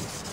you